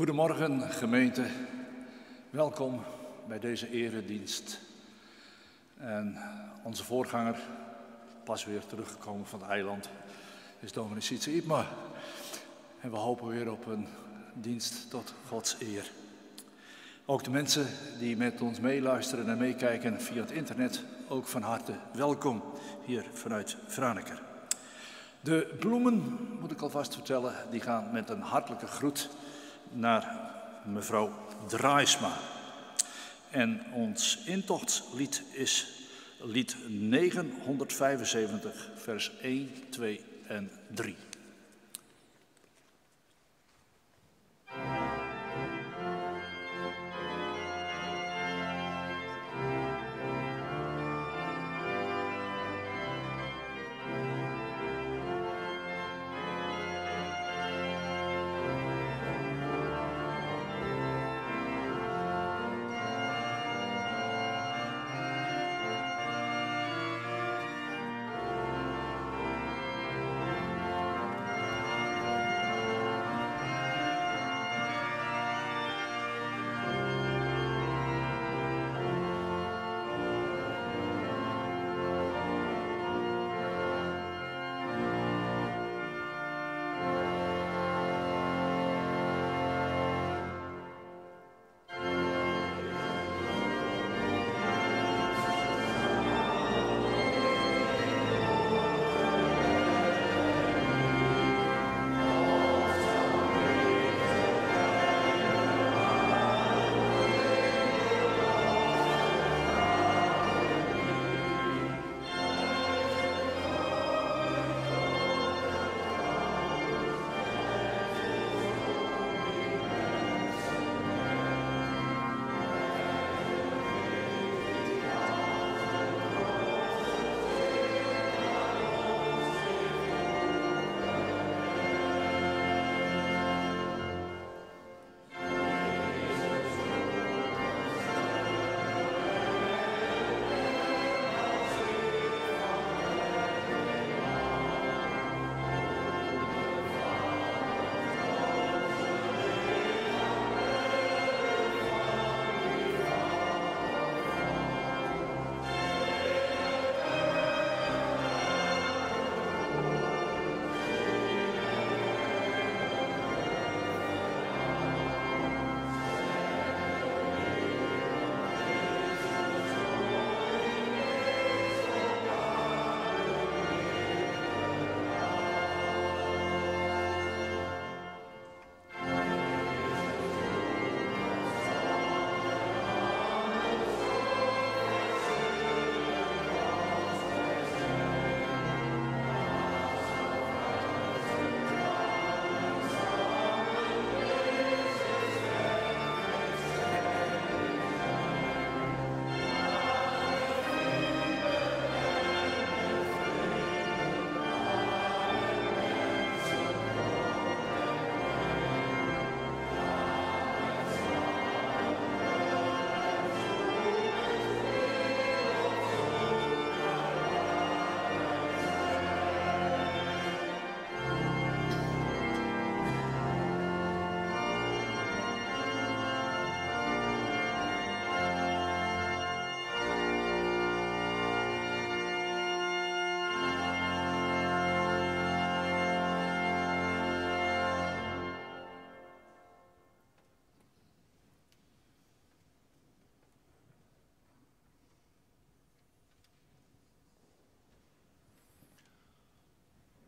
Goedemorgen gemeente, welkom bij deze eredienst. En onze voorganger, pas weer teruggekomen van het eiland, is dominee Sietse. En we hopen weer op een dienst tot Gods eer. Ook de mensen die met ons meeluisteren en meekijken via het internet, ook van harte welkom hier vanuit Franeker. De bloemen, moet ik alvast vertellen, die gaan met een hartelijke groet naar mevrouw Draaisma. En ons intochtslied is lied 975, vers 1, 2 en 3.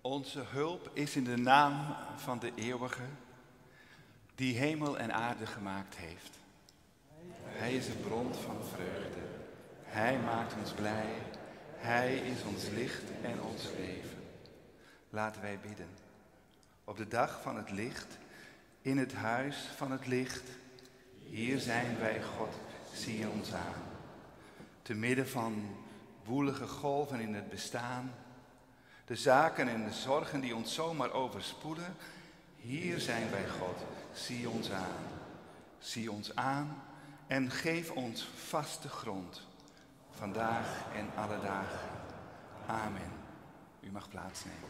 Onze hulp is in de naam van de eeuwige, die hemel en aarde gemaakt heeft. Hij is de bron van vreugde. Hij maakt ons blij. Hij is ons licht en ons leven. Laten wij bidden. Op de dag van het licht, in het huis van het licht, hier zijn wij, God, zie ons aan. Te midden van woelige golven in het bestaan, de zaken en de zorgen die ons zomaar overspoelen, hier zijn wij God. Zie ons aan. Zie ons aan en geef ons vaste grond. Vandaag en alle dagen. Amen. U mag plaatsnemen.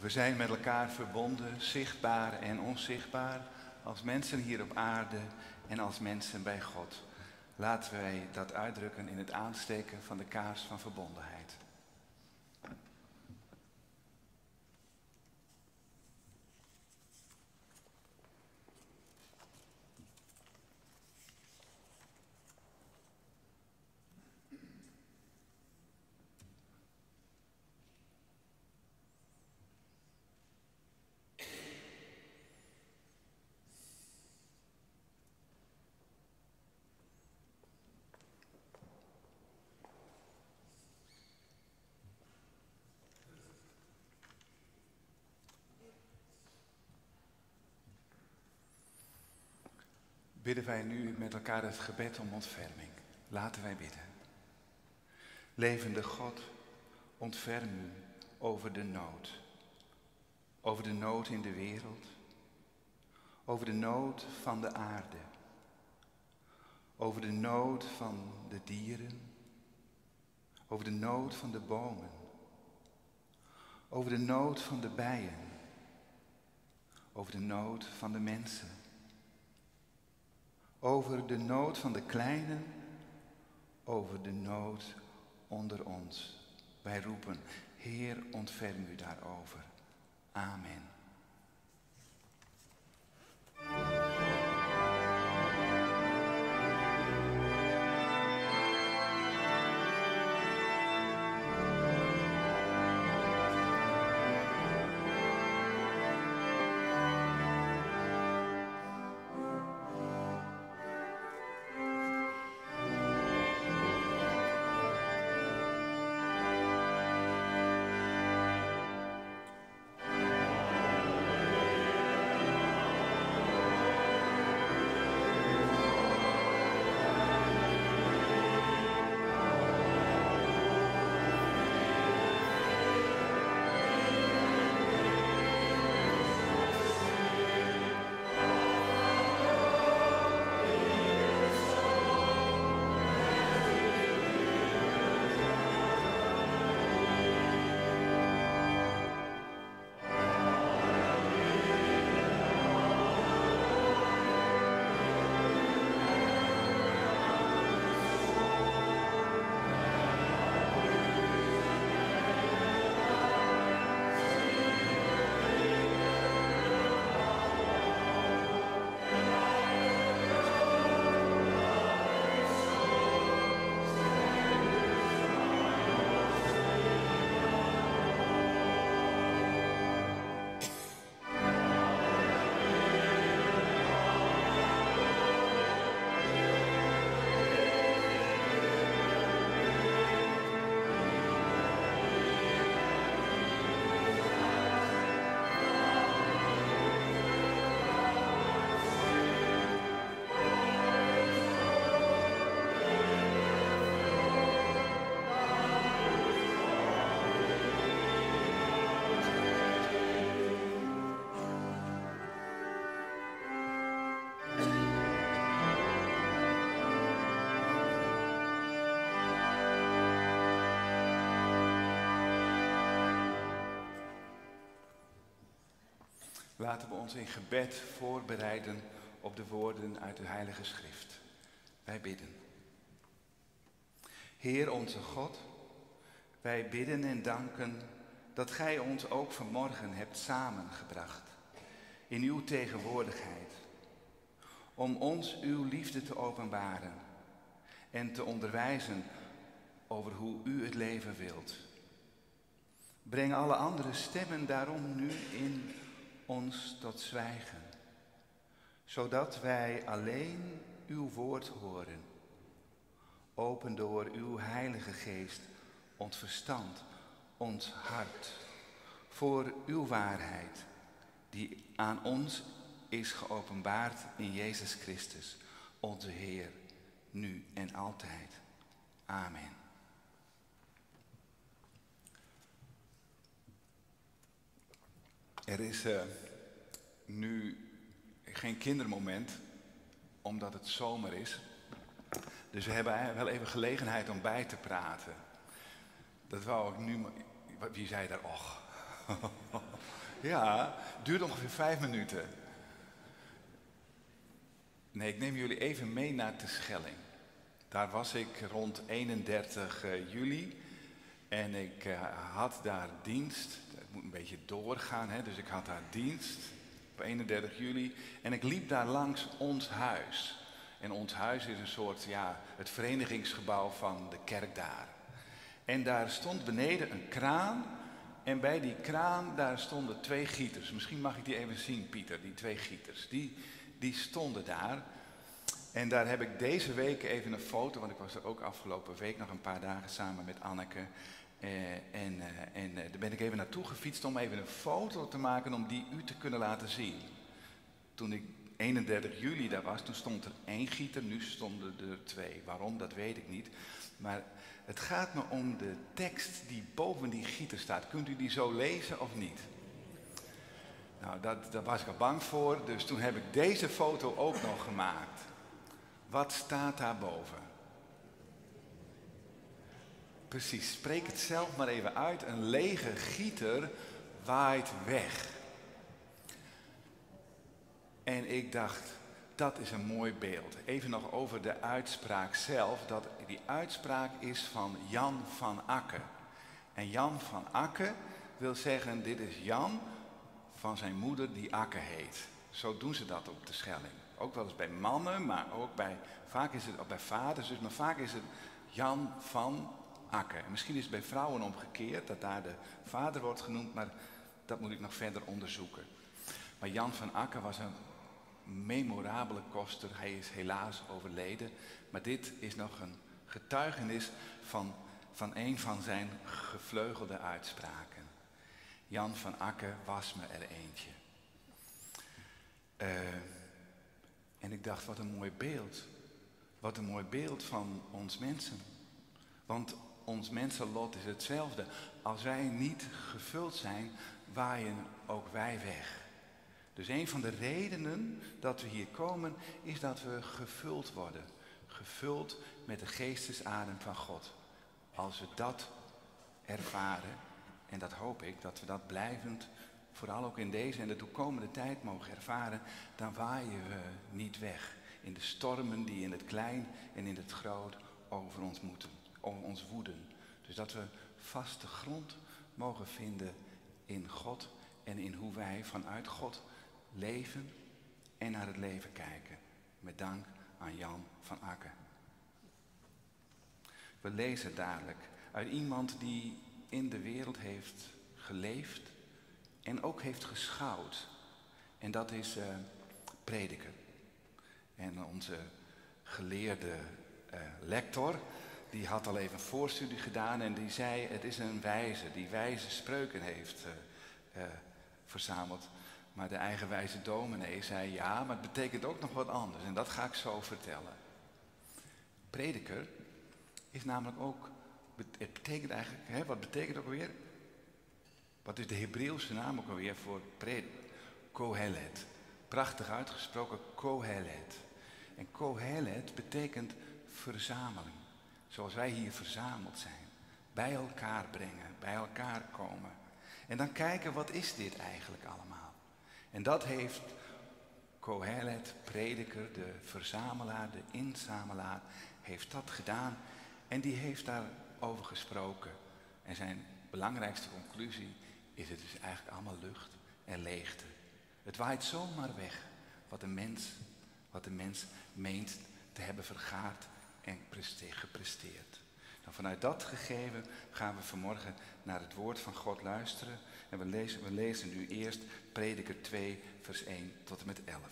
We zijn met elkaar verbonden, zichtbaar en onzichtbaar, als mensen hier op aarde en als mensen bij God. Laten wij dat uitdrukken in het aansteken van de kaars van verbondenheid. Bidden wij nu met elkaar het gebed om ontferming. Laten wij bidden. Levende God, ontferm u over de nood. Over de nood in de wereld. Over de nood van de aarde. Over de nood van de dieren. Over de nood van de bomen. Over de nood van de bijen. Over de nood van de mensen over de nood van de kleinen, over de nood onder ons. Wij roepen, Heer, ontferm u daarover. Amen. Laten we ons in gebed voorbereiden op de woorden uit de Heilige Schrift. Wij bidden. Heer onze God, wij bidden en danken dat Gij ons ook vanmorgen hebt samengebracht in uw tegenwoordigheid, om ons uw liefde te openbaren en te onderwijzen over hoe u het leven wilt. Breng alle andere stemmen daarom nu in ons tot zwijgen, zodat wij alleen uw woord horen. Open door uw Heilige Geest ons verstand, ons hart, voor uw waarheid, die aan ons is geopenbaard in Jezus Christus, onze Heer, nu en altijd. Amen. Er is uh, nu geen kindermoment, omdat het zomer is. Dus we hebben wel even gelegenheid om bij te praten. Dat wou ik nu. Wie zei daar? Och. ja, duurt ongeveer vijf minuten. Nee, ik neem jullie even mee naar de Schelling. Daar was ik rond 31 eh, juli en ik uh, had daar dienst. Moet een beetje doorgaan, hè? dus ik had daar dienst op 31 juli. En ik liep daar langs ons huis. En ons huis is een soort, ja, het verenigingsgebouw van de kerk daar. En daar stond beneden een kraan. En bij die kraan, daar stonden twee gieters. Misschien mag ik die even zien, Pieter, die twee gieters. Die, die stonden daar. En daar heb ik deze week even een foto, want ik was er ook afgelopen week nog een paar dagen samen met Anneke. Eh, en eh, en eh, daar ben ik even naartoe gefietst om even een foto te maken om die u te kunnen laten zien. Toen ik 31 juli daar was, toen stond er één gieter, nu stonden er twee. Waarom, dat weet ik niet. Maar het gaat me om de tekst die boven die gieter staat. Kunt u die zo lezen of niet? Nou, dat, daar was ik al bang voor, dus toen heb ik deze foto ook nog gemaakt. Wat staat daarboven? Precies, spreek het zelf maar even uit. Een lege gieter waait weg. En ik dacht, dat is een mooi beeld. Even nog over de uitspraak zelf. Dat, die uitspraak is van Jan van Akke. En Jan van Akke wil zeggen, dit is Jan van zijn moeder die Akke heet. Zo doen ze dat op de Schelling. Ook wel eens bij mannen, maar ook bij, vaak is het bij vaders, dus maar vaak is het Jan van Akke. misschien is het bij vrouwen omgekeerd, dat daar de vader wordt genoemd, maar dat moet ik nog verder onderzoeken. Maar Jan van Akke was een memorabele koster. Hij is helaas overleden. Maar dit is nog een getuigenis van, van een van zijn gevleugelde uitspraken. Jan van Akke was me er eentje. Uh, en ik dacht, wat een mooi beeld. Wat een mooi beeld van ons mensen. Want ons mensenlot is hetzelfde. Als wij niet gevuld zijn, waaien ook wij weg. Dus een van de redenen dat we hier komen, is dat we gevuld worden. Gevuld met de geestesadem van God. Als we dat ervaren, en dat hoop ik, dat we dat blijvend, vooral ook in deze en de toekomende tijd mogen ervaren, dan waaien we niet weg in de stormen die in het klein en in het groot over ons moeten, over ons woeden. Dus dat we vaste grond mogen vinden in God en in hoe wij vanuit God leven en naar het leven kijken. Met dank aan Jan van Akker. We lezen dadelijk uit iemand die in de wereld heeft geleefd en ook heeft geschouwd. En dat is uh, prediker. En onze geleerde uh, lector, die had al even een voorstudie gedaan en die zei, het is een wijze, die wijze spreuken heeft uh, verzameld. Maar de eigenwijze dominee zei ja, maar het betekent ook nog wat anders. En dat ga ik zo vertellen. Prediker is namelijk ook, het betekent eigenlijk, hè, wat betekent ook alweer? Wat is de Hebreeuwse naam ook alweer voor prediker? Kohelet. Prachtig uitgesproken, kohelet. En kohelet betekent verzameling. Zoals wij hier verzameld zijn. Bij elkaar brengen, bij elkaar komen. En dan kijken, wat is dit eigenlijk allemaal? En dat heeft Kohelet, prediker, de verzamelaar, de inzamelaar, heeft dat gedaan. En die heeft daarover gesproken. En zijn belangrijkste conclusie is het is eigenlijk allemaal lucht en leegte. Het waait zomaar weg wat de mens, wat de mens meent te hebben vergaard en gepresteerd. Nou, vanuit dat gegeven gaan we vanmorgen naar het woord van God luisteren. En we lezen, we lezen nu eerst Prediker 2, vers 1 tot en met 11.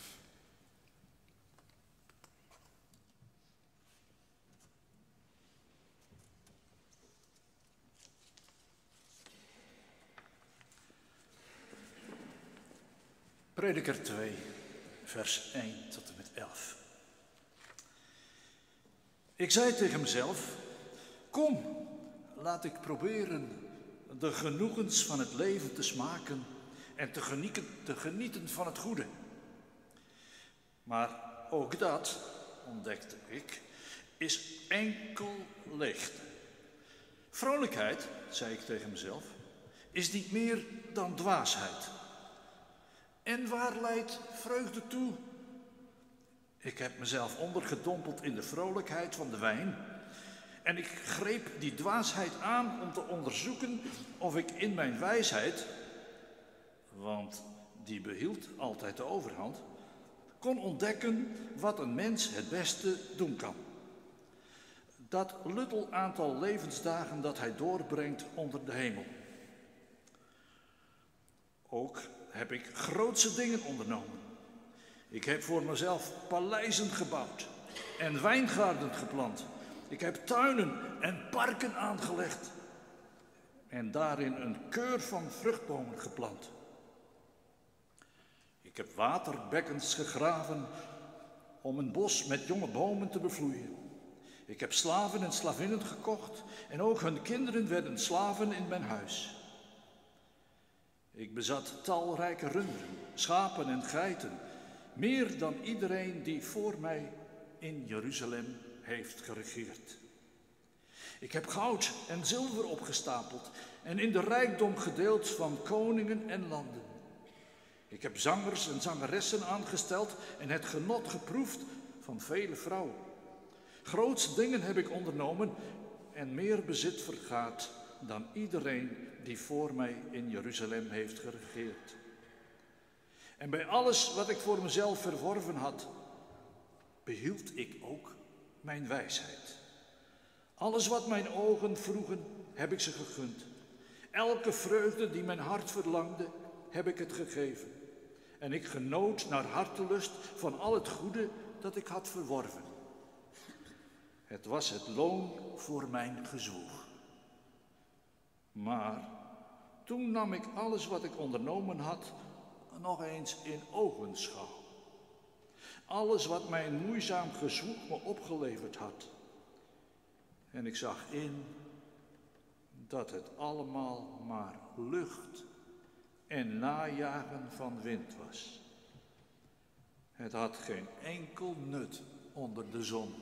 Prediker 2, vers 1 tot en met 11. Ik zei tegen mezelf, kom, laat ik proberen de genoegens van het leven te smaken en te genieten, te genieten van het goede. Maar ook dat, ontdekte ik, is enkel leegte. Vrolijkheid, zei ik tegen mezelf, is niet meer dan dwaasheid. En waar leidt vreugde toe? Ik heb mezelf ondergedompeld in de vrolijkheid van de wijn. En ik greep die dwaasheid aan om te onderzoeken of ik in mijn wijsheid, want die behield altijd de overhand, kon ontdekken wat een mens het beste doen kan. Dat luttel aantal levensdagen dat hij doorbrengt onder de hemel. Ook heb ik grootse dingen ondernomen. Ik heb voor mezelf paleizen gebouwd en wijngaarden geplant. Ik heb tuinen en parken aangelegd en daarin een keur van vruchtbomen geplant. Ik heb waterbekkens gegraven om een bos met jonge bomen te bevloeien. Ik heb slaven en slavinnen gekocht en ook hun kinderen werden slaven in mijn huis. Ik bezat talrijke runderen, schapen en geiten, meer dan iedereen die voor mij in Jeruzalem heeft geregeerd. Ik heb goud en zilver opgestapeld en in de rijkdom gedeeld van koningen en landen. Ik heb zangers en zangeressen aangesteld en het genot geproefd van vele vrouwen. Grootste dingen heb ik ondernomen en meer bezit vergaat dan iedereen die voor mij in Jeruzalem heeft geregeerd. En bij alles wat ik voor mezelf verworven had, behield ik ook mijn wijsheid. Alles wat mijn ogen vroegen, heb ik ze gegund. Elke vreugde die mijn hart verlangde, heb ik het gegeven. En ik genoot naar hartelust van al het goede dat ik had verworven. Het was het loon voor mijn gezwoeg. Maar toen nam ik alles wat ik ondernomen had nog eens in ogenschouw. Alles wat mijn moeizaam gezwoeg me opgeleverd had. En ik zag in dat het allemaal maar lucht en najagen van wind was. Het had geen enkel nut onder de zon.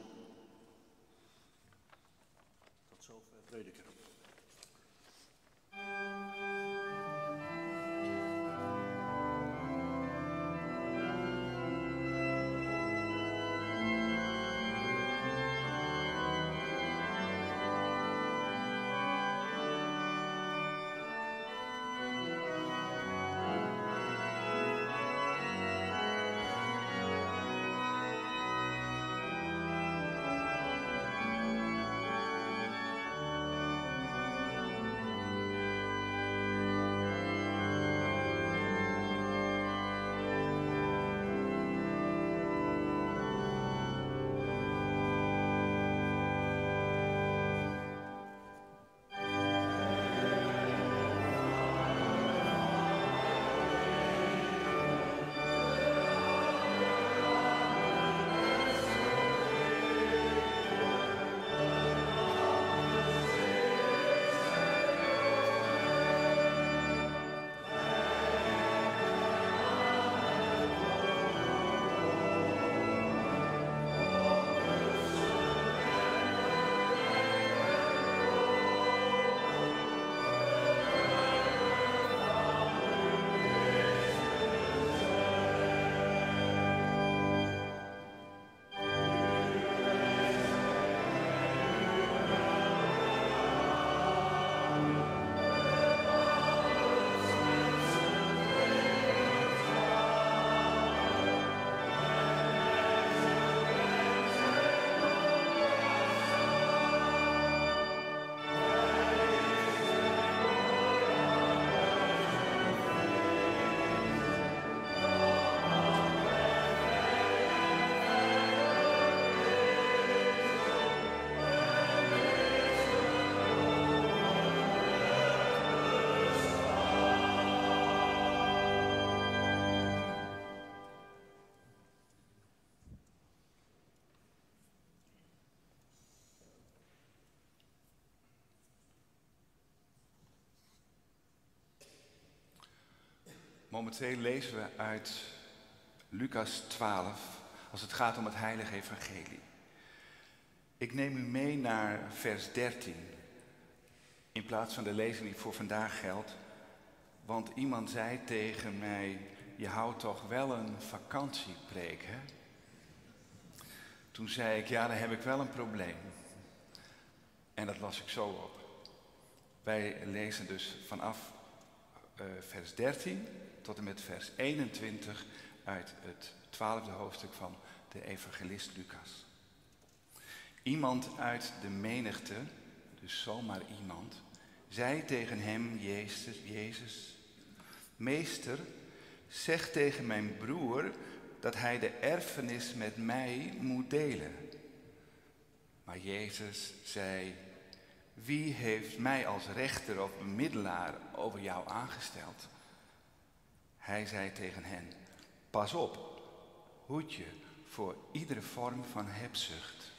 Momenteel lezen we uit Lucas 12 als het gaat om het heilige evangelie. Ik neem u mee naar vers 13. In plaats van de lezing die voor vandaag geldt, Want iemand zei tegen mij, je houdt toch wel een vakantiepreek, hè? Toen zei ik, ja, dan heb ik wel een probleem. En dat las ik zo op. Wij lezen dus vanaf uh, vers 13 tot en met vers 21 uit het twaalfde hoofdstuk van de evangelist Lucas. Iemand uit de menigte, dus zomaar iemand, zei tegen hem, Jezus, Jezus, Meester, zeg tegen mijn broer dat hij de erfenis met mij moet delen. Maar Jezus zei, wie heeft mij als rechter of bemiddelaar over jou aangesteld? Hij zei tegen hen, pas op, hoed je voor iedere vorm van hebzucht.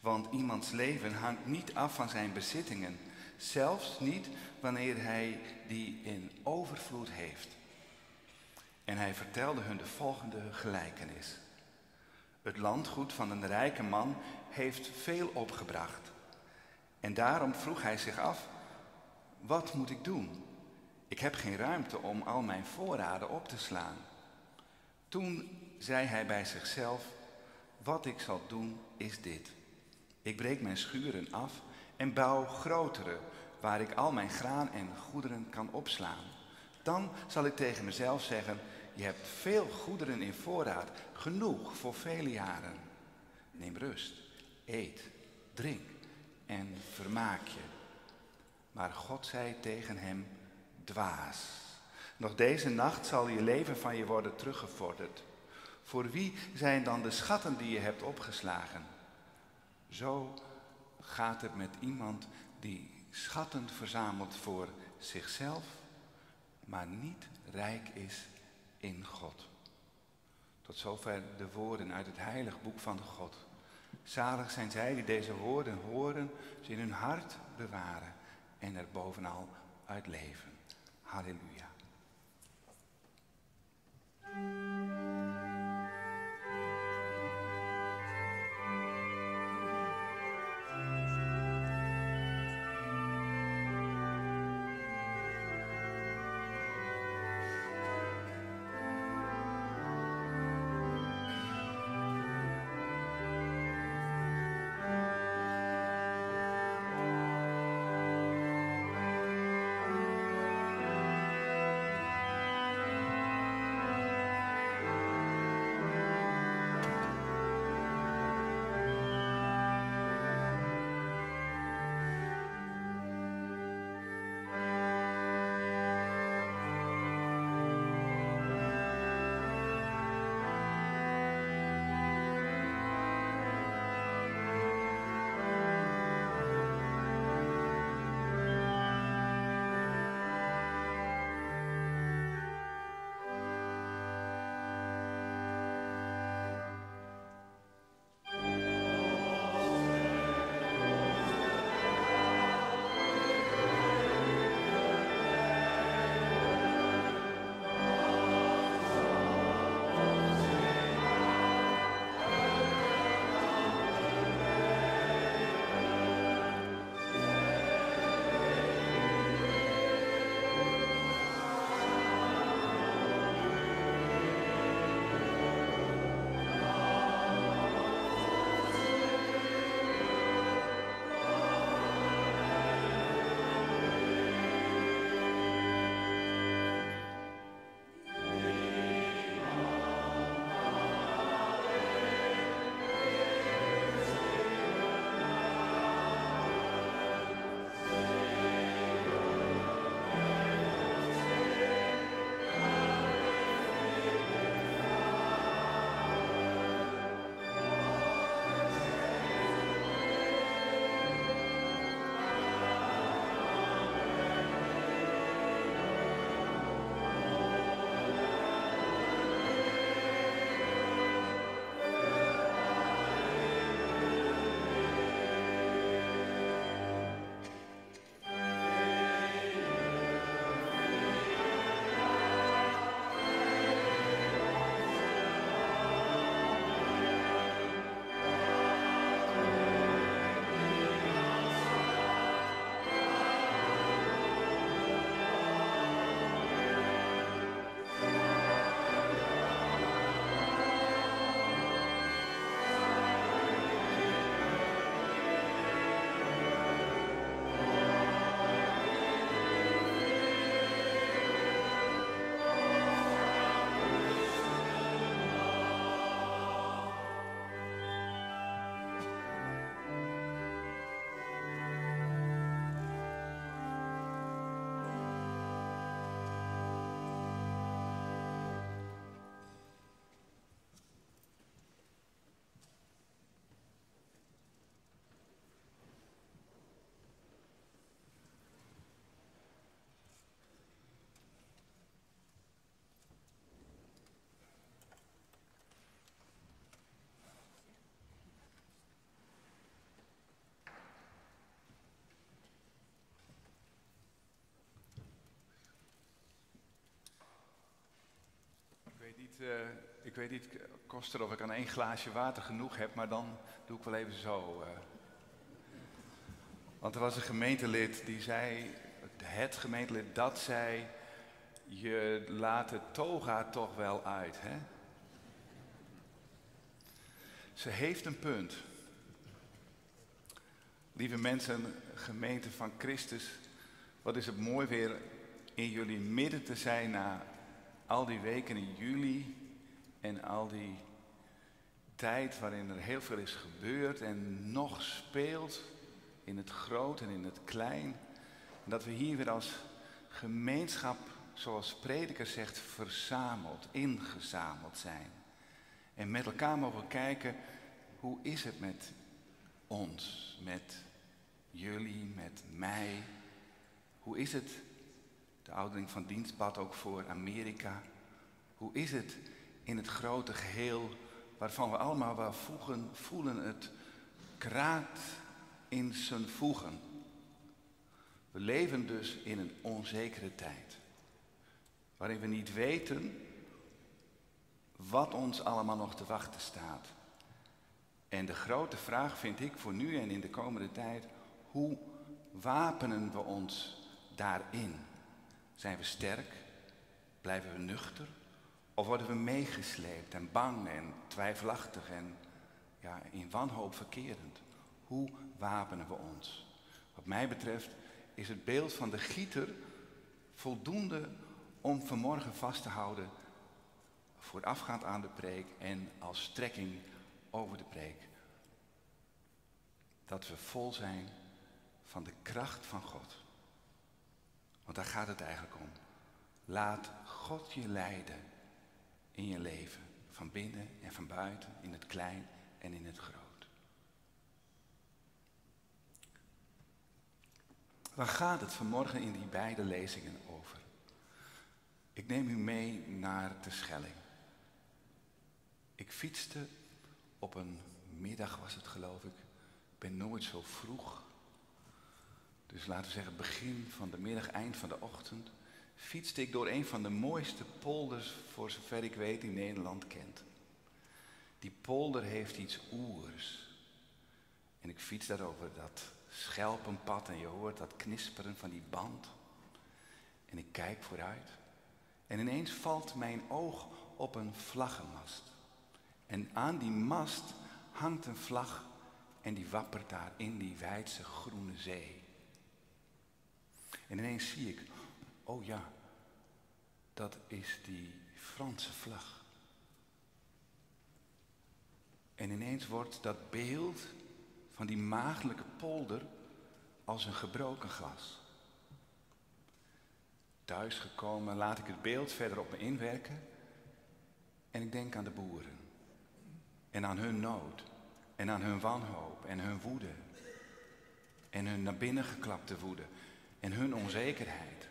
Want iemands leven hangt niet af van zijn bezittingen, zelfs niet wanneer hij die in overvloed heeft. En hij vertelde hun de volgende gelijkenis. Het landgoed van een rijke man heeft veel opgebracht. En daarom vroeg hij zich af, wat moet ik doen? Ik heb geen ruimte om al mijn voorraden op te slaan. Toen zei hij bij zichzelf, wat ik zal doen is dit. Ik breek mijn schuren af en bouw grotere, waar ik al mijn graan en goederen kan opslaan. Dan zal ik tegen mezelf zeggen, je hebt veel goederen in voorraad, genoeg voor vele jaren. Neem rust, eet, drink en vermaak je. Maar God zei tegen hem, dwaas. Nog deze nacht zal je leven van je worden teruggevorderd. Voor wie zijn dan de schatten die je hebt opgeslagen? Zo gaat het met iemand die schatten verzamelt voor zichzelf, maar niet rijk is in God. Tot zover de woorden uit het heilig boek van God. Zalig zijn zij die deze woorden horen, ze in hun hart bewaren en er bovenal uit leven. Hallelujah. Uh, ik weet niet, Koster, of ik aan één glaasje water genoeg heb, maar dan doe ik wel even zo. Uh. Want er was een gemeentelid die zei, het gemeentelid dat zei, je laat het toga toch wel uit, hè? Ze heeft een punt. Lieve mensen, gemeente van Christus, wat is het mooi weer in jullie midden te zijn na al die weken in juli en al die tijd waarin er heel veel is gebeurd en nog speelt in het groot en in het klein. Dat we hier weer als gemeenschap, zoals prediker zegt, verzameld, ingezameld zijn. En met elkaar mogen kijken, hoe is het met ons, met jullie, met mij? Hoe is het, de oudering van dienstbad ook voor Amerika? Hoe is het in het grote geheel waarvan we allemaal wel voegen, voelen het kraakt in zijn voegen? We leven dus in een onzekere tijd, waarin we niet weten wat ons allemaal nog te wachten staat. En de grote vraag vind ik voor nu en in de komende tijd, hoe wapenen we ons daarin? Zijn we sterk? Blijven we nuchter? Of worden we meegesleept en bang en twijfelachtig en ja, in wanhoop verkerend? Hoe wapenen we ons? Wat mij betreft is het beeld van de gieter voldoende om vanmorgen vast te houden voorafgaand aan de preek en als strekking over de preek. Dat we vol zijn van de kracht van God. Want daar gaat het eigenlijk om. Laat God je leiden in je leven. Van binnen en van buiten, in het klein en in het groot. Waar gaat het vanmorgen in die beide lezingen over? Ik neem u mee naar de Schelling. Ik fietste op een middag, was het geloof ik. Ik ben nooit zo vroeg. Dus laten we zeggen begin van de middag, eind van de ochtend. Fietste ik door een van de mooiste polders, voor zover ik weet, die Nederland kent. Die polder heeft iets oers. En ik fiets daar over dat schelpenpad en je hoort dat knisperen van die band. En ik kijk vooruit. En ineens valt mijn oog op een vlaggenmast. En aan die mast hangt een vlag en die wappert daar in die wijdse groene zee. En ineens zie ik, oh ja, dat is die Franse vlag. En ineens wordt dat beeld van die maagdelijke polder als een gebroken glas. Thuis gekomen laat ik het beeld verder op me inwerken en ik denk aan de boeren. En aan hun nood. En aan hun wanhoop. En hun woede. En hun naar binnen geklapte woede. En hun onzekerheid.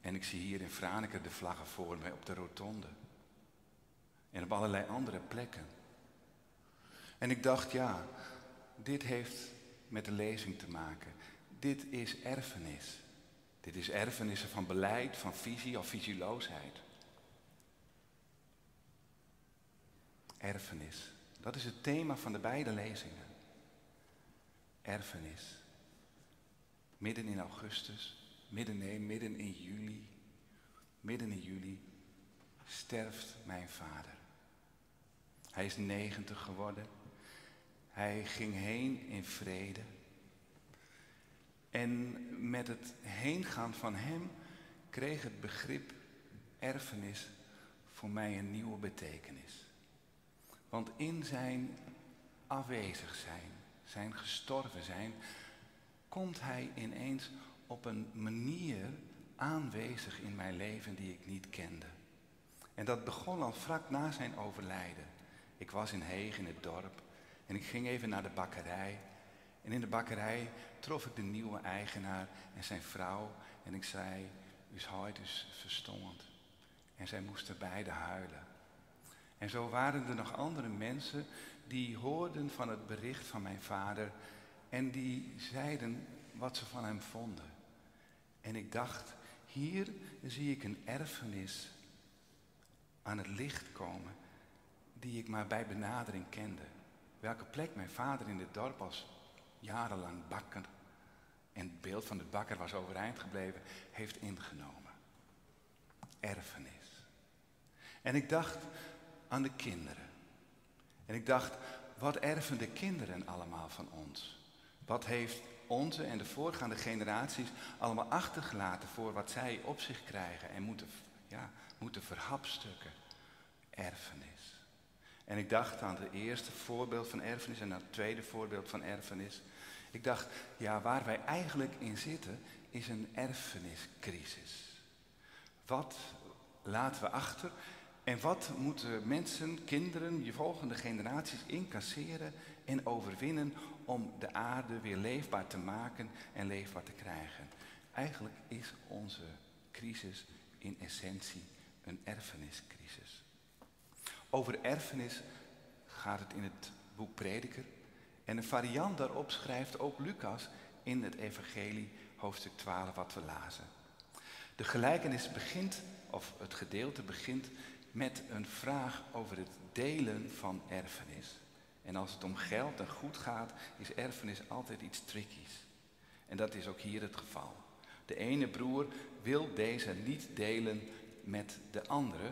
En ik zie hier in Franeker de vlaggen voor me op de rotonde. En op allerlei andere plekken. En ik dacht, ja, dit heeft met de lezing te maken. Dit is erfenis. Dit is erfenissen van beleid, van visie of visieloosheid. Erfenis. Dat is het thema van de beide lezingen. Erfenis. Midden in augustus, midden, nee, midden in juli, midden in juli sterft mijn vader. Hij is 90 geworden. Hij ging heen in vrede. En met het heengaan van hem kreeg het begrip erfenis voor mij een nieuwe betekenis. Want in zijn afwezig zijn, zijn gestorven zijn, komt hij ineens op een manier aanwezig in mijn leven die ik niet kende. En dat begon al vlak na zijn overlijden. Ik was in Heeg in het dorp en ik ging even naar de bakkerij. En in de bakkerij trof ik de nieuwe eigenaar en zijn vrouw. En ik zei, uw huid is verstommend. En zij moesten beide huilen. En zo waren er nog andere mensen die hoorden van het bericht van mijn vader en die zeiden wat ze van hem vonden. En ik dacht, hier zie ik een erfenis aan het licht komen die ik maar bij benadering kende. Welke plek mijn vader in het dorp als jarenlang bakker en het beeld van de bakker was overeind gebleven, heeft ingenomen. Erfenis. En ik dacht aan de kinderen. En ik dacht, wat erven de kinderen allemaal van ons? Wat heeft onze en de voorgaande generaties allemaal achtergelaten voor wat zij op zich krijgen en moeten, ja, moeten verhapstukken? Erfenis. En ik dacht aan het eerste voorbeeld van erfenis en aan het tweede voorbeeld van erfenis. Ik dacht, ja, waar wij eigenlijk in zitten is een erfeniscrisis. Wat laten we achter en wat moeten mensen, kinderen, je volgende generaties incasseren en overwinnen om de aarde weer leefbaar te maken en leefbaar te krijgen? Eigenlijk is onze crisis in essentie een erfeniscrisis. Over erfenis gaat het in het boek Prediker. En een variant daarop schrijft ook Lucas in het Evangelie, hoofdstuk 12, wat we lazen. De gelijkenis begint, of het gedeelte begint met een vraag over het delen van erfenis. En als het om geld en goed gaat, is erfenis altijd iets trickies. En dat is ook hier het geval. De ene broer wil deze niet delen met de andere.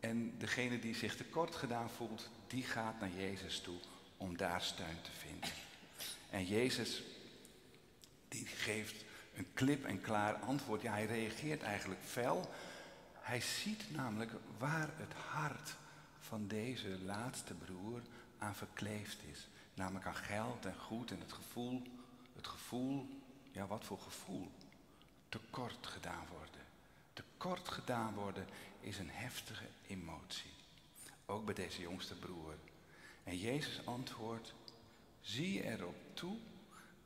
En degene die zich tekort gedaan voelt, die gaat naar Jezus toe om daar steun te vinden. En Jezus, die geeft een klip en klaar antwoord. Ja, hij reageert eigenlijk fel. Hij ziet namelijk waar het hart van deze laatste broer aan verkleefd is. Namelijk aan geld en goed en het gevoel, het gevoel, ja wat voor gevoel? Tekort gedaan worden. Tekort gedaan worden is een heftige emotie. Ook bij deze jongste broer. En Jezus antwoordt, zie erop toe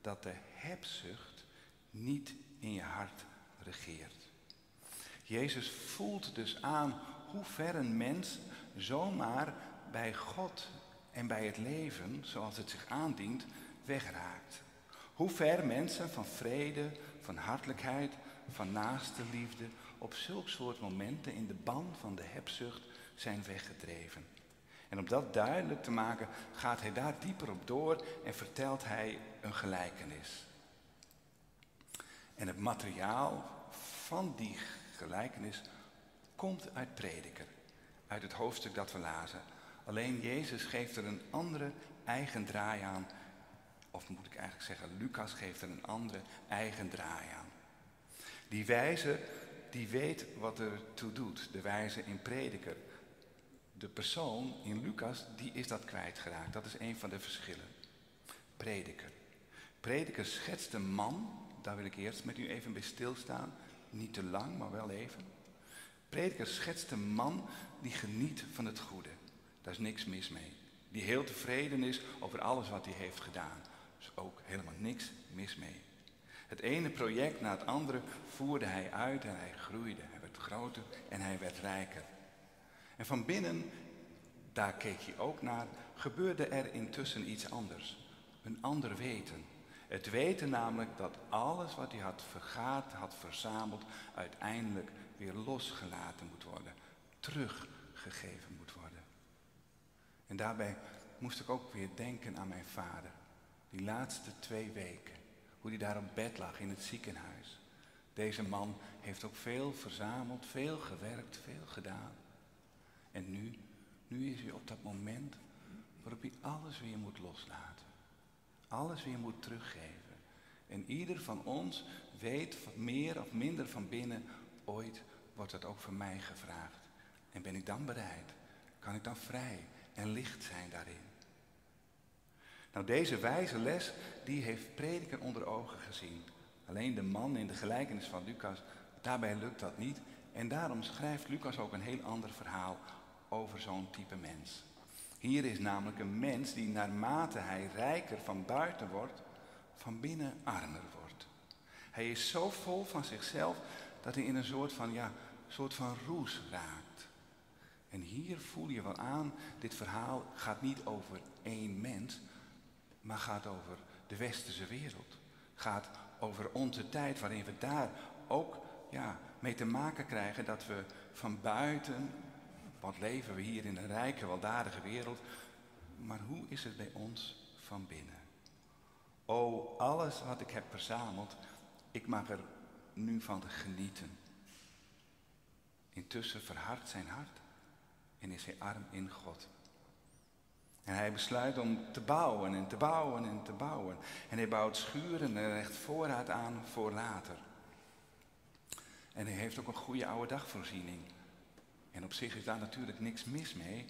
dat de hebzucht niet in je hart regeert. Jezus voelt dus aan hoe ver een mens zomaar bij God en bij het leven, zoals het zich aandient, wegraakt. Hoe ver mensen van vrede, van hartelijkheid, van naaste liefde op zulk soort momenten in de ban van de hebzucht zijn weggedreven. En om dat duidelijk te maken, gaat hij daar dieper op door en vertelt hij een gelijkenis. En het materiaal van die gelijkenis komt uit Prediker, uit het hoofdstuk dat we lazen. Alleen Jezus geeft er een andere eigen draai aan. Of moet ik eigenlijk zeggen, Lucas geeft er een andere eigen draai aan. Die wijze, die weet wat er toe doet. De wijze in Prediker. De persoon in Lucas, die is dat kwijtgeraakt. Dat is een van de verschillen. Prediker. Prediker schetst een man, daar wil ik eerst met u even bij stilstaan. Niet te lang, maar wel even. Prediker schetst een man die geniet van het goede. Daar is niks mis mee. Die heel tevreden is over alles wat hij heeft gedaan. Is ook helemaal niks mis mee. Het ene project na het andere voerde hij uit en hij groeide. Hij werd groter en hij werd rijker. En van binnen, daar keek hij ook naar, gebeurde er intussen iets anders. Een ander weten. Het weten namelijk dat alles wat hij had vergaard, had verzameld, uiteindelijk weer losgelaten moet worden. Teruggegeven moet worden. En daarbij moest ik ook weer denken aan mijn vader. Die laatste twee weken. Hoe hij daar op bed lag in het ziekenhuis. Deze man heeft ook veel verzameld, veel gewerkt, veel gedaan. En nu, nu is hij op dat moment waarop hij alles weer moet loslaten. Alles weer moet teruggeven. En ieder van ons weet meer of minder van binnen, ooit wordt dat ook van mij gevraagd. En ben ik dan bereid? Kan ik dan vrij en licht zijn daarin? Nou, deze wijze les, die heeft prediker onder ogen gezien. Alleen de man in de gelijkenis van Lucas, daarbij lukt dat niet. En daarom schrijft Lucas ook een heel ander verhaal over zo'n type mens. Hier is namelijk een mens die naarmate hij rijker van buiten wordt, van binnen armer wordt. Hij is zo vol van zichzelf dat hij in een soort van, ja, soort van roes raakt. En hier voel je wel aan, dit verhaal gaat niet over één mens, maar gaat over de westerse wereld. Gaat over onze tijd waarin we daar ook ja, mee te maken krijgen dat we van buiten wat leven we hier in een rijke, weldadige wereld. Maar hoe is het bij ons van binnen? O, alles wat ik heb verzameld, ik mag er nu van genieten. Intussen verhardt zijn hart en is hij arm in God. En hij besluit om te bouwen en te bouwen en te bouwen. En hij bouwt schuren en legt voorraad aan voor later. En hij heeft ook een goede oude dagvoorziening. En op zich is daar natuurlijk niks mis mee.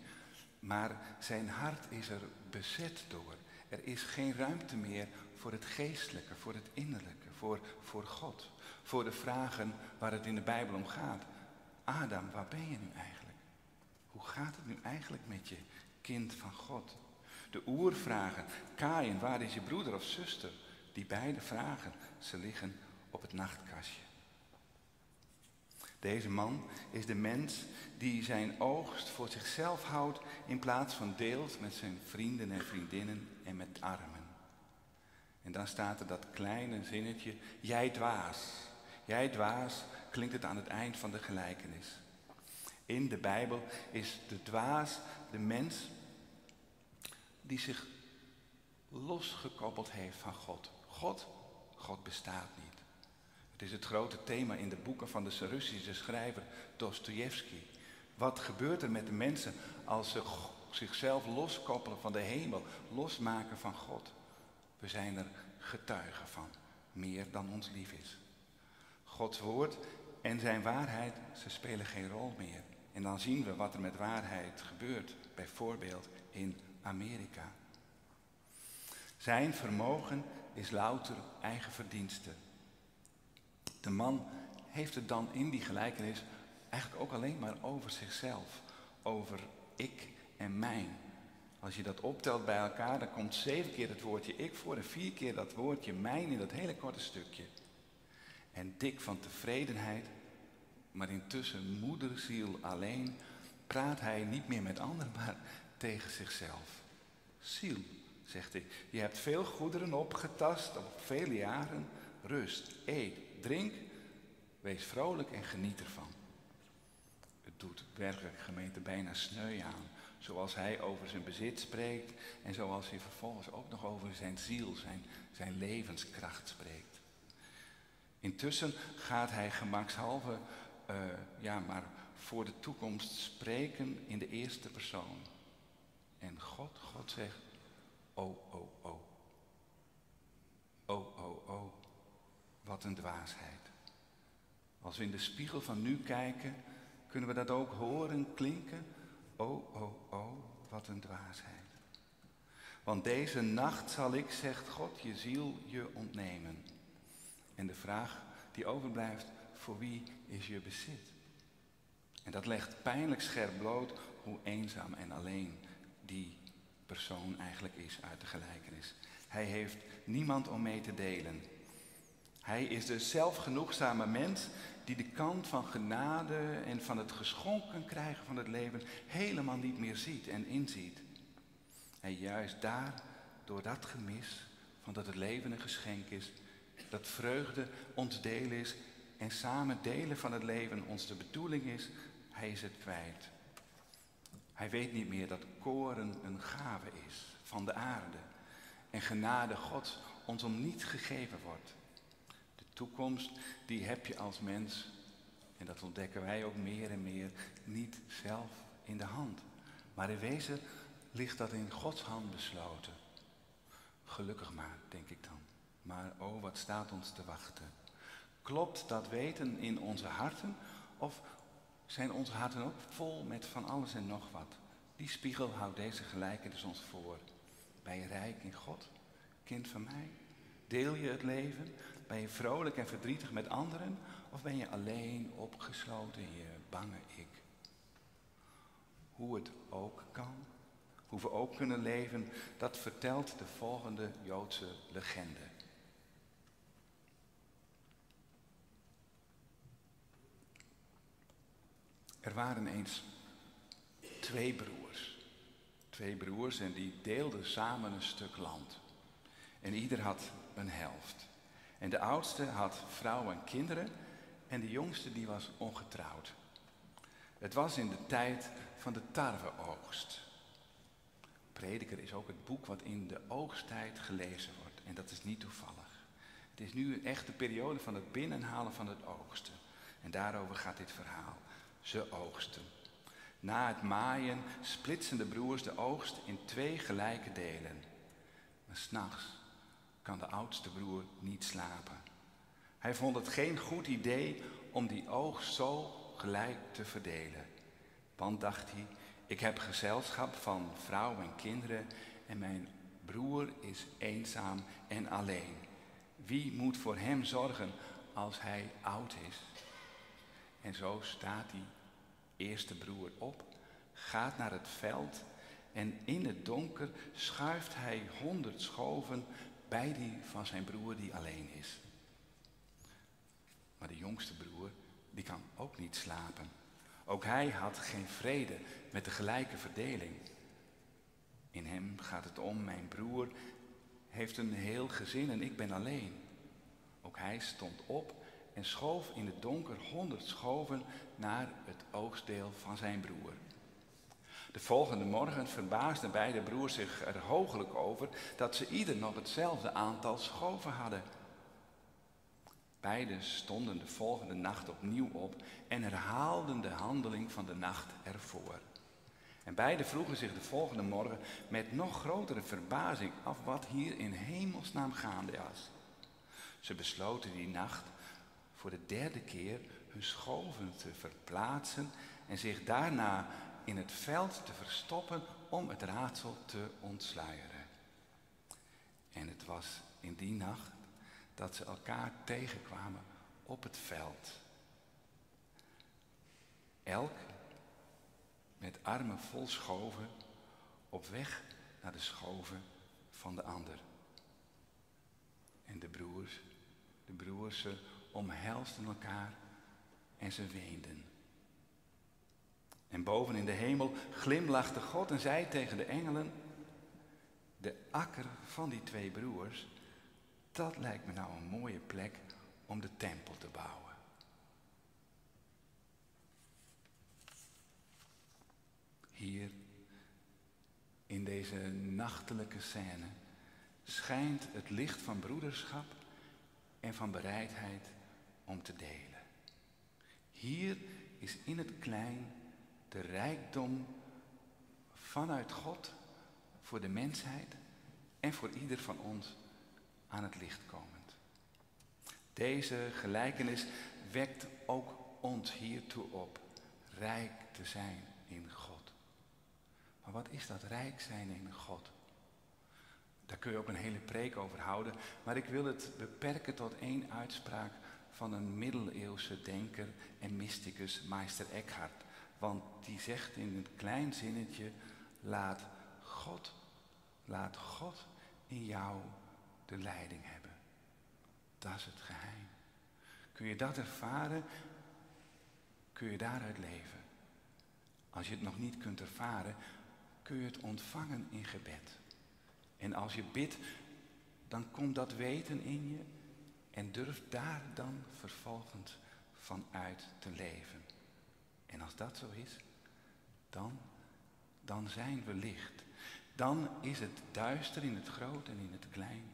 Maar zijn hart is er bezet door. Er is geen ruimte meer voor het geestelijke, voor het innerlijke, voor, voor God. Voor de vragen waar het in de Bijbel om gaat. Adam, waar ben je nu eigenlijk? Hoe gaat het nu eigenlijk met je kind van God? De oervragen, Kain, waar is je broeder of zuster? Die beide vragen, ze liggen op het nachtkastje. Deze man is de mens die zijn oogst voor zichzelf houdt in plaats van deelt met zijn vrienden en vriendinnen en met armen. En dan staat er dat kleine zinnetje, jij dwaas. Jij dwaas klinkt het aan het eind van de gelijkenis. In de Bijbel is de dwaas de mens die zich losgekoppeld heeft van God. God, God bestaat niet. Het is het grote thema in de boeken van de Russische schrijver Dostoevsky. Wat gebeurt er met de mensen als ze zichzelf loskoppelen van de hemel, losmaken van God? We zijn er getuigen van, meer dan ons lief is. Gods woord en zijn waarheid, ze spelen geen rol meer. En dan zien we wat er met waarheid gebeurt, bijvoorbeeld in Amerika. Zijn vermogen is louter eigen verdienste. De man heeft het dan in die gelijkenis eigenlijk ook alleen maar over zichzelf, over ik en mijn. Als je dat optelt bij elkaar, dan komt zeven keer het woordje ik voor en vier keer dat woordje mijn in dat hele korte stukje. En dik van tevredenheid, maar intussen moederziel alleen, praat hij niet meer met anderen, maar tegen zichzelf. Ziel, zegt hij, je hebt veel goederen opgetast op vele jaren. Rust, eet, drink, wees vrolijk en geniet ervan. Het doet werkelijk gemeente bijna sneu aan. Zoals hij over zijn bezit spreekt en zoals hij vervolgens ook nog over zijn ziel, zijn, zijn levenskracht spreekt. Intussen gaat hij gemakshalve, uh, ja, maar voor de toekomst spreken in de eerste persoon. En God, God zegt, oh, oh, oh. Oh, oh, oh. Wat een dwaasheid. Als we in de spiegel van nu kijken, kunnen we dat ook horen klinken. Oh, oh, oh, wat een dwaasheid. Want deze nacht zal ik, zegt God, je ziel je ontnemen. En de vraag die overblijft, voor wie is je bezit? En dat legt pijnlijk scherp bloot hoe eenzaam en alleen die persoon eigenlijk is uit de gelijkenis. Hij heeft niemand om mee te delen. Hij is de zelfgenoegzame mens die de kant van genade en van het geschonken krijgen van het leven helemaal niet meer ziet en inziet. En juist daar, door dat gemis van dat het leven een geschenk is, dat vreugde ons deel is en samen delen van het leven ons de bedoeling is, hij is het kwijt. Hij weet niet meer dat koren een gave is van de aarde en genade Gods ons om niet gegeven wordt. De toekomst, die heb je als mens, en dat ontdekken wij ook meer en meer, niet zelf in de hand. Maar in wezen ligt dat in Gods hand besloten. Gelukkig maar, denk ik dan. Maar oh, wat staat ons te wachten? Klopt dat weten in onze harten? Of zijn onze harten ook vol met van alles en nog wat? Die spiegel houdt deze gelijkenis ons voor. Ben je rijk in God, kind van mij? Deel je het leven? Ben je vrolijk en verdrietig met anderen? Of ben je alleen opgesloten in je bange ik? Hoe het ook kan, hoe we ook kunnen leven, dat vertelt de volgende Joodse legende. Er waren eens twee broers. Twee broers en die deelden samen een stuk land. En ieder had een helft. En de oudste had vrouw en kinderen en de jongste die was ongetrouwd. Het was in de tijd van de tarweoogst. Prediker is ook het boek wat in de oogsttijd gelezen wordt. En dat is niet toevallig. Het is nu echt de periode van het binnenhalen van het oogsten. En daarover gaat dit verhaal. Ze oogsten. Na het maaien splitsen de broers de oogst in twee gelijke delen. Maar s'nachts kan de oudste broer niet slapen. Hij vond het geen goed idee om die oogst zo gelijk te verdelen. Want dacht hij, ik heb gezelschap van vrouw en kinderen en mijn broer is eenzaam en alleen. Wie moet voor hem zorgen als hij oud is? En zo staat die eerste broer op, gaat naar het veld en in het donker schuift hij honderd schoven bij die van zijn broer die alleen is. Maar de jongste broer, die kan ook niet slapen. Ook hij had geen vrede met de gelijke verdeling. In hem gaat het om, mijn broer heeft een heel gezin en ik ben alleen. Ook hij stond op en schoof in het donker honderd schoven naar het oogstdeel van zijn broer. De volgende morgen verbaasden beide broers zich er hooglijk over dat ze ieder nog hetzelfde aantal schoven hadden. Beiden stonden de volgende nacht opnieuw op en herhaalden de handeling van de nacht ervoor. En beiden vroegen zich de volgende morgen met nog grotere verbazing af wat hier in hemelsnaam gaande was. Ze besloten die nacht voor de derde keer hun schoven te verplaatsen en zich daarna in het veld te verstoppen om het raadsel te ontsluieren. En het was in die nacht dat ze elkaar tegenkwamen op het veld. Elk met armen vol schoven op weg naar de schoven van de ander. En de broers, de broers, ze omhelsden elkaar en ze weenden. En boven in de hemel glimlachte God en zei tegen de engelen, de akker van die twee broers, dat lijkt me nou een mooie plek om de tempel te bouwen. Hier, in deze nachtelijke scène, schijnt het licht van broederschap en van bereidheid om te delen. Hier is in het klein de rijkdom vanuit God voor de mensheid en voor ieder van ons aan het licht komend. Deze gelijkenis wekt ook ons hiertoe op rijk te zijn in God. Maar wat is dat rijk zijn in God? Daar kun je ook een hele preek over houden, maar ik wil het beperken tot één uitspraak van een middeleeuwse denker en mysticus, Meister Eckhart. Want die zegt in een klein zinnetje, laat God, laat God in jou de leiding hebben. Dat is het geheim. Kun je dat ervaren, kun je daaruit leven. Als je het nog niet kunt ervaren, kun je het ontvangen in gebed. En als je bidt, dan komt dat weten in je en durf daar dan vervolgens vanuit te leven. En als dat zo is, dan, dan zijn we licht. Dan is het duister in het groot en in het klein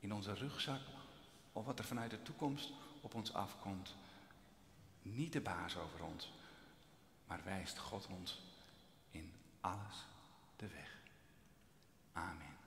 in onze rugzak of wat er vanuit de toekomst op ons afkomt, niet de baas over ons, maar wijst God ons in alles de weg. Amen.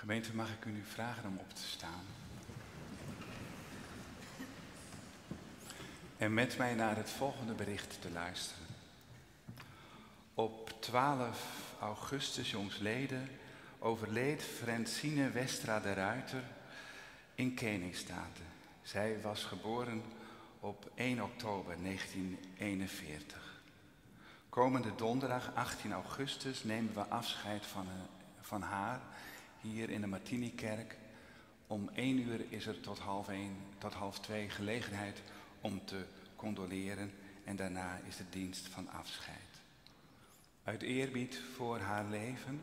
Gemeente, mag ik u nu vragen om op te staan? En met mij naar het volgende bericht te luisteren. Op 12 augustus jongsleden overleed Francine Westra de Ruiter in Keningstaten. Zij was geboren op 1 oktober 1941. Komende donderdag 18 augustus nemen we afscheid van, eh, van haar hier in de Martinikerk. Om 1 uur is er tot half 1, tot half 2 gelegenheid om te condoleren en daarna is de dienst van afscheid. Uit eerbied voor haar leven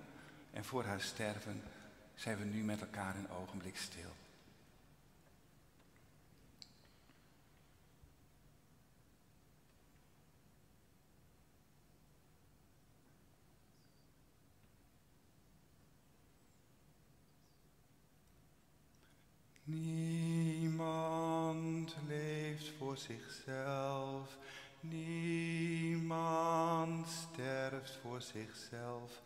en voor haar sterven zijn we nu met elkaar een ogenblik stil. Niemand leeft voor zichzelf, niemand sterft voor zichzelf.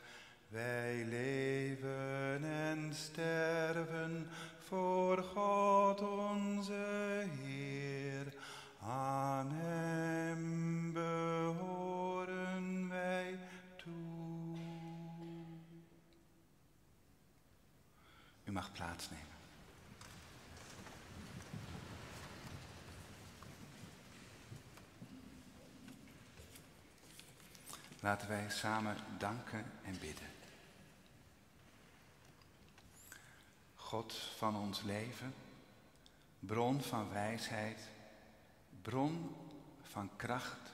Wij leven en sterven voor God onze Heer. Aan Hem behoren wij toe. U mag plaatsnemen. Laten wij samen danken en bidden. God van ons leven, bron van wijsheid, bron van kracht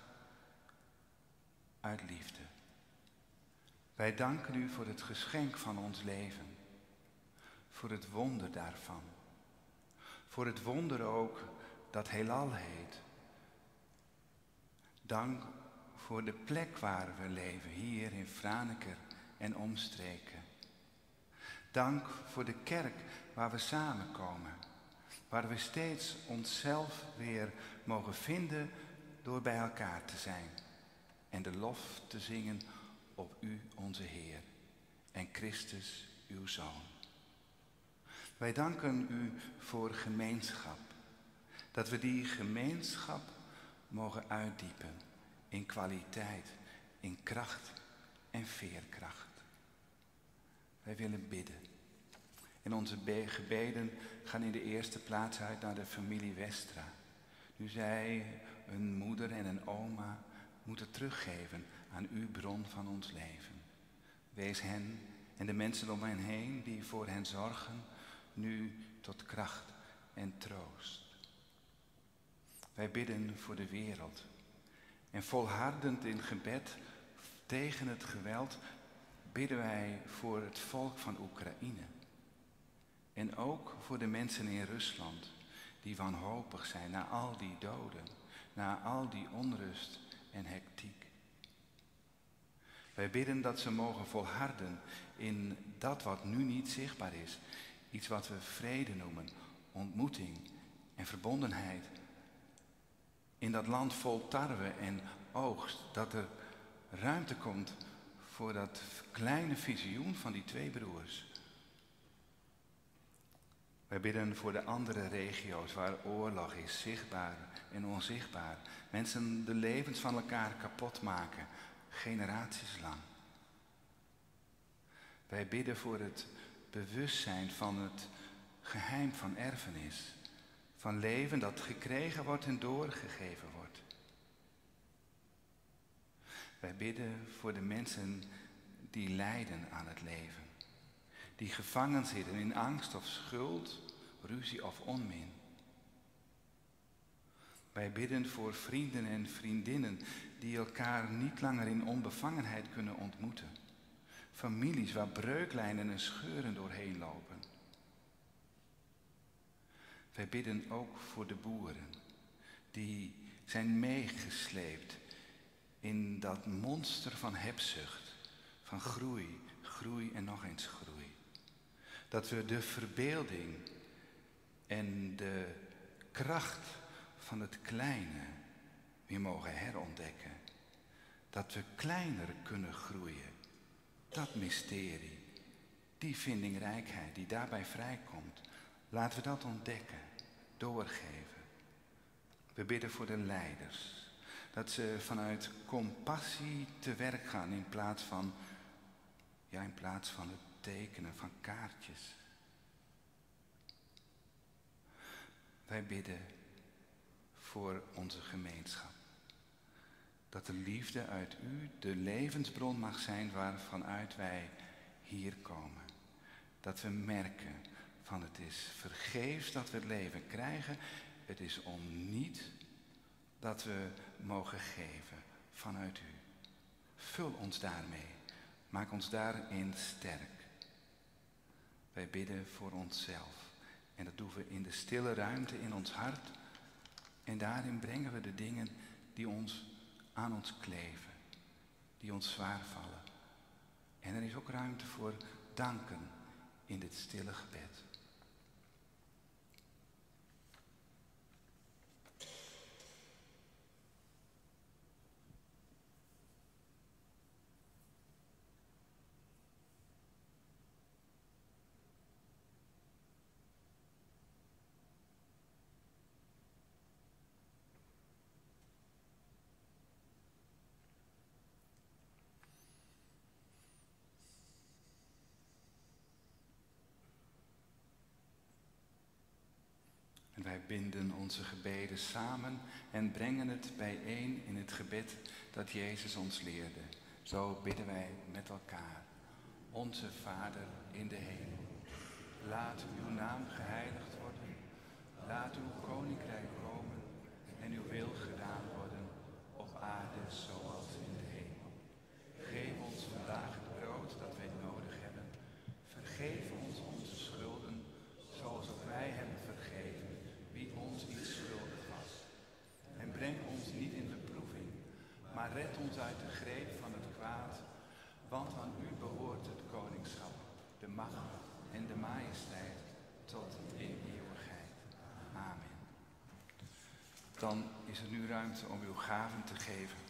uit liefde. Wij danken u voor het geschenk van ons leven, voor het wonder daarvan, voor het wonder ook dat heelal heet. Dank voor de plek waar we leven, hier in Franeker en omstreken. Dank voor de kerk waar we samenkomen, waar we steeds onszelf weer mogen vinden door bij elkaar te zijn en de lof te zingen op U, onze Heer, en Christus, uw Zoon. Wij danken U voor gemeenschap, dat we die gemeenschap mogen uitdiepen in kwaliteit, in kracht en veerkracht. Wij willen bidden. En onze gebeden gaan in de eerste plaats uit naar de familie Westra. Nu zij een moeder en een oma moeten teruggeven aan uw bron van ons leven. Wees hen en de mensen om hen heen die voor hen zorgen, nu tot kracht en troost. Wij bidden voor de wereld, en volhardend in gebed tegen het geweld bidden wij voor het volk van Oekraïne. En ook voor de mensen in Rusland die wanhopig zijn na al die doden, na al die onrust en hectiek. Wij bidden dat ze mogen volharden in dat wat nu niet zichtbaar is. Iets wat we vrede noemen, ontmoeting en verbondenheid in dat land vol tarwe en oogst, dat er ruimte komt voor dat kleine visioen van die twee broers. Wij bidden voor de andere regio's waar oorlog is, zichtbaar en onzichtbaar. Mensen de levens van elkaar kapot maken, generaties lang. Wij bidden voor het bewustzijn van het geheim van erfenis van leven dat gekregen wordt en doorgegeven wordt. Wij bidden voor de mensen die lijden aan het leven, die gevangen zitten in angst of schuld, ruzie of onmin. Wij bidden voor vrienden en vriendinnen die elkaar niet langer in onbevangenheid kunnen ontmoeten. Families waar breuklijnen en scheuren doorheen lopen. Wij bidden ook voor de boeren die zijn meegesleept in dat monster van hebzucht, van groei, groei en nog eens groei. Dat we de verbeelding en de kracht van het kleine weer mogen herontdekken. Dat we kleiner kunnen groeien. Dat mysterie Die vindingrijkheid die daarbij vrijkomt, laten we dat ontdekken, doorgeven. We bidden voor de leiders. Dat ze vanuit compassie te werk gaan in plaats van, ja, in plaats van het tekenen van kaartjes. Wij bidden voor onze gemeenschap. Dat de liefde uit u de levensbron mag zijn waarvanuit wij hier komen. Dat we merken van het is vergeefs dat we het leven krijgen. Het is om niet dat we mogen geven vanuit u. Vul ons daarmee. Maak ons daarin sterk. Wij bidden voor onszelf. En dat doen we in de stille ruimte in ons hart. En daarin brengen we de dingen die ons aan ons kleven, die ons zwaar vallen. En er is ook ruimte voor danken in dit stille gebed. Wij binden onze gebeden samen en brengen het bijeen in het gebed dat Jezus ons leerde. Zo bidden wij met elkaar. Onze Vader in de hemel, laat uw naam geheiligd worden. Laat uw koninkrijk komen en uw wil gedaan worden op aarde zoals in de hemel. Geef ons vandaag het brood dat wij nodig hebben. Vergeef ons onze schulden zoals ook wij hebben vergeven wie ons iets schuldig was. En breng ons niet in beproeving, maar red ons uit de greep van het kwaad. Want aan u behoort het koningschap, de macht en de majesteit tot in eeuwigheid. Amen. Dan is er nu ruimte om uw gaven te geven.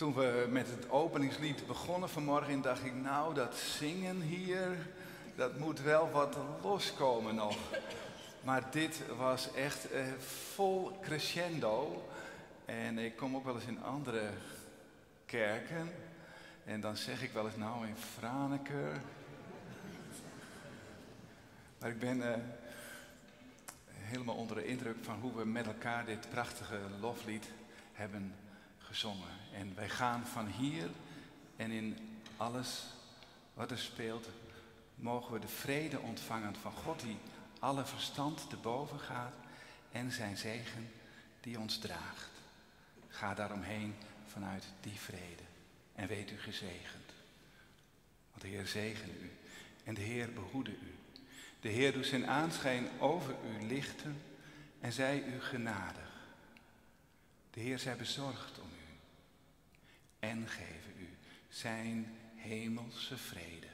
Toen we met het openingslied begonnen vanmorgen, dacht ik, nou, dat zingen hier, dat moet wel wat loskomen nog. Maar dit was echt eh, vol crescendo. En ik kom ook wel eens in andere kerken. En dan zeg ik wel eens, nou, in Franeker. Maar ik ben eh, helemaal onder de indruk van hoe we met elkaar dit prachtige loflied hebben gezongen. En wij gaan van hier en in alles wat er speelt, mogen we de vrede ontvangen van God die alle verstand te boven gaat en zijn zegen die ons draagt. Ga daaromheen vanuit die vrede en weet u gezegend. Want de Heer zegene u en de Heer behoede u. De Heer doet zijn aanschijn over u lichten en zij u genadig. De Heer zij bezorgd om en geven u zijn hemelse vrede.